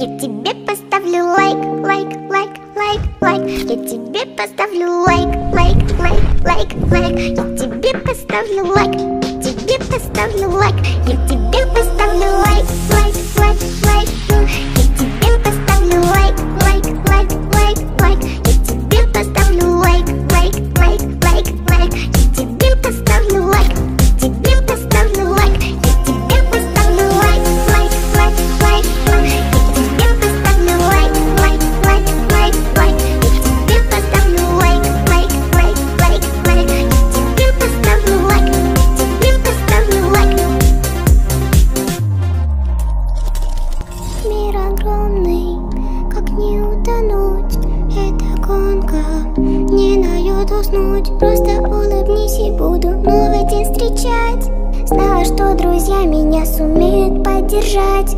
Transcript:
Я тебе поставлю лайк, лайк, лайк, лайк, лайк. Я тебе поставлю лайк, лайк, лайк, лайк, лайк. Я тебе поставлю лайк, тебе поставлю лайк огромный, как не утонуть. Это гонка, не дает уснуть. Просто улыбнись и буду новый день встречать. Знала, что друзья меня сумеют поддержать